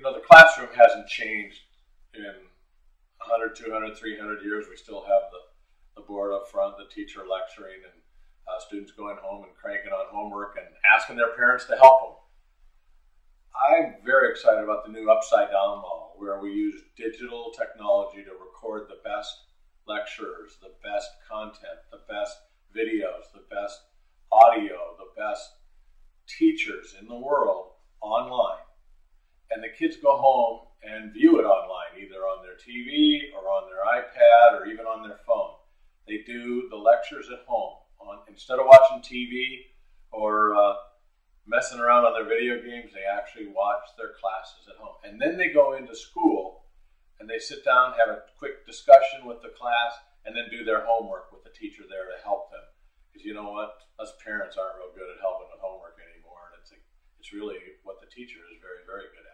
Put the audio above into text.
you know, the classroom hasn't changed in 100, 200, 300 years. We still have the, the board up front, the teacher lecturing, and uh, students going home and cranking on homework and asking their parents to help them. I'm very excited about the new Upside Down model where we use digital technology to record the best lecturers, the best content, the best videos, the best audio, the best teachers in the world online. The kids go home and view it online, either on their TV or on their iPad or even on their phone. They do the lectures at home. On, instead of watching TV or uh, messing around on their video games, they actually watch their classes at home. And then they go into school and they sit down, have a quick discussion with the class, and then do their homework with the teacher there to help them. Because you know what? Us parents aren't real good at helping with homework anymore. And it's, a, it's really what the teacher is very, very good